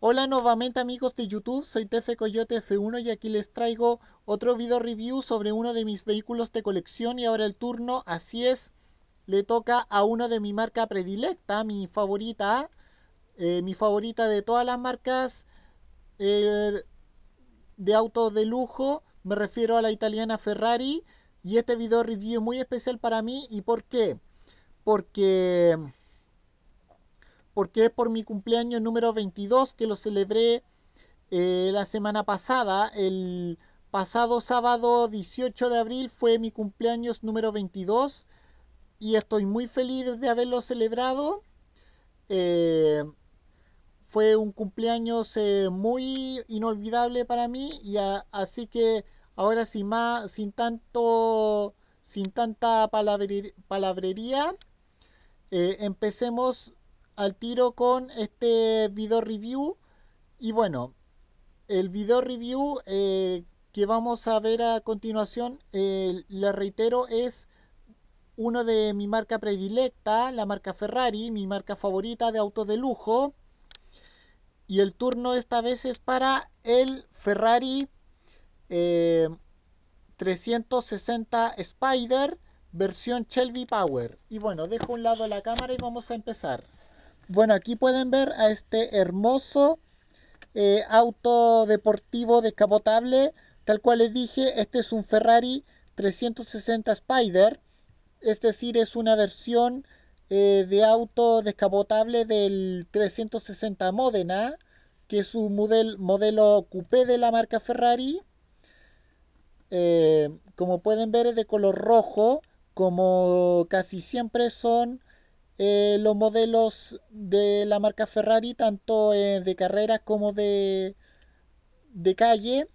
Hola nuevamente amigos de YouTube, soy Tefe Coyote F1 y aquí les traigo otro video review sobre uno de mis vehículos de colección y ahora el turno, así es, le toca a uno de mi marca predilecta, mi favorita, eh, mi favorita de todas las marcas eh, de autos de lujo, me refiero a la italiana Ferrari y este video review es muy especial para mí y ¿por qué? Porque porque es por mi cumpleaños número 22 que lo celebré eh, la semana pasada. El pasado sábado 18 de abril fue mi cumpleaños número 22 y estoy muy feliz de haberlo celebrado. Eh, fue un cumpleaños eh, muy inolvidable para mí y así que ahora sin más, sin tanto, sin tanta palabrería, empecemos al tiro con este video review. Y bueno, el video review eh, que vamos a ver a continuación, eh, le reitero, es uno de mi marca predilecta, la marca Ferrari, mi marca favorita de autos de lujo. Y el turno esta vez es para el Ferrari 360 eh, Spider versión Shelby Power. Y bueno, dejo un lado la cámara y vamos a empezar. Bueno, aquí pueden ver a este hermoso eh, auto deportivo descapotable. Tal cual les dije, este es un Ferrari 360 Spider. Es decir, es una versión eh, de auto descapotable del 360 Modena, que es un modelo coupé de la marca Ferrari. Eh, como pueden ver es de color rojo, como casi siempre son eh, los modelos de la marca Ferrari, tanto eh, de carreras como de, de calle.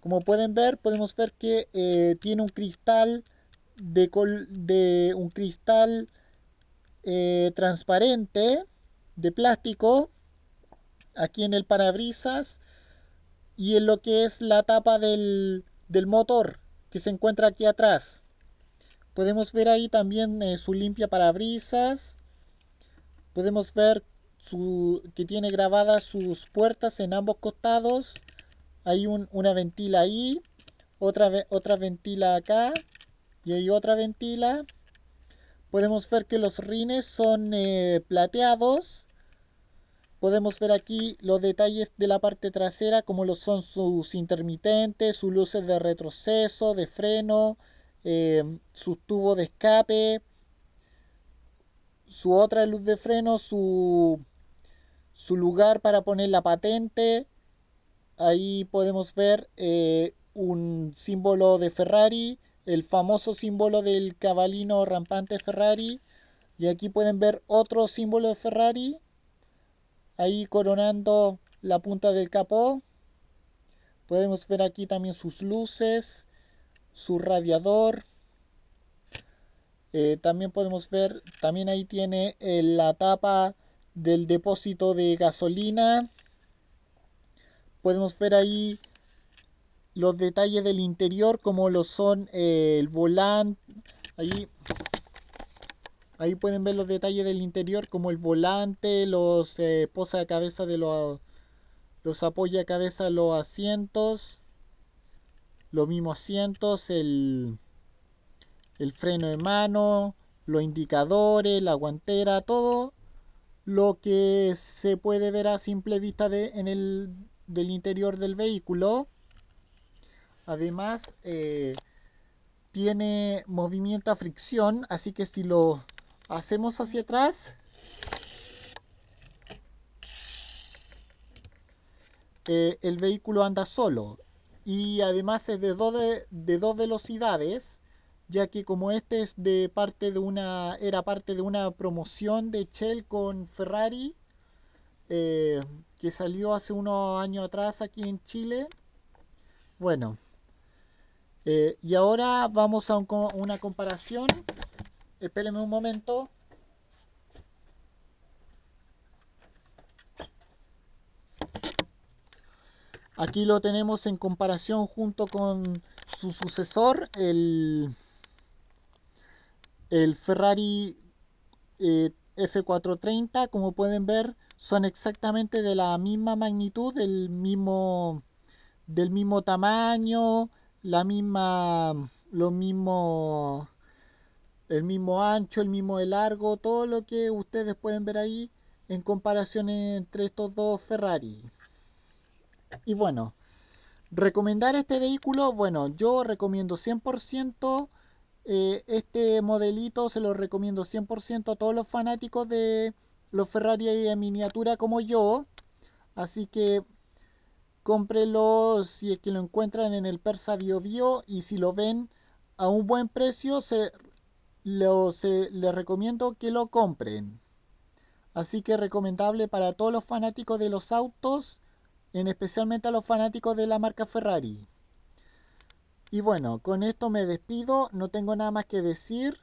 Como pueden ver, podemos ver que eh, tiene un cristal de, de un cristal transparente de plástico aquí en el parabrisas y en lo que es la tapa del, del motor que se encuentra aquí atrás. Podemos ver ahí también eh, su limpia parabrisas. Podemos ver su, que tiene grabadas sus puertas en ambos costados. Hay una ventila ahí, otra, otra ventila acá y hay otra ventila. Podemos ver que los rines son eh, plateados. Podemos ver aquí los detalles de la parte trasera como lo son sus intermitentes, sus luces de retroceso, de freno, eh, su tubo de escape, su otra luz de freno, su, su lugar para poner la patente. Ahí podemos ver eh, un símbolo de Ferrari, el famoso símbolo del cabalino rampante Ferrari. Y aquí pueden ver otro símbolo de Ferrari, ahí coronando la punta del capó. Podemos ver aquí también sus luces su radiador. Eh, también podemos ver, también ahí tiene eh, la tapa del depósito de gasolina. Podemos ver ahí los detalles del interior como lo son eh, el volante. Ahí, ahí pueden ver los detalles del interior como el volante, los posa cabeza de los, los apoya cabeza los asientos los mismos asientos, el, el freno de mano, los indicadores, la guantera, todo lo que se puede ver a simple vista en el del interior del vehículo. Además, eh, tiene movimiento a fricción, así que si lo hacemos hacia atrás, eh, el vehículo anda solo y además es de dos, de, dos velocidades ya que como este es de parte de una era parte de una promoción de Shell con Ferrari eh, que salió hace unos años atrás aquí en Chile. Bueno eh, y ahora vamos a una comparación. Espérenme un momento Aquí lo tenemos en comparación junto con su sucesor, el, el Ferrari eh, F430. Como pueden ver, son exactamente de la misma magnitud, del mismo, del mismo tamaño, la misma, lo mismo, el mismo ancho, el mismo de largo, todo lo que ustedes pueden ver ahí en comparación entre estos dos Ferrari. Y bueno, recomendar este vehículo, bueno, yo recomiendo 100% eh, este modelito, se lo recomiendo 100% a todos los fanáticos de los Ferrari en miniatura como yo. Así que cómprelos si es que lo encuentran en el Persa Bio Bio y si lo ven a un buen precio, se, lo, se, les recomiendo que lo compren. Así que recomendable para todos los fanáticos de los autos, en especialmente a los fanáticos de la marca Ferrari. Y bueno, con esto me despido, no tengo nada más que decir.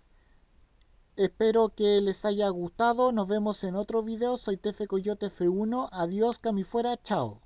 Espero que les haya gustado, nos vemos en otro video, soy Tefe Coyote F1, adiós, Cami fuera, chao.